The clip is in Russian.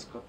Луганска.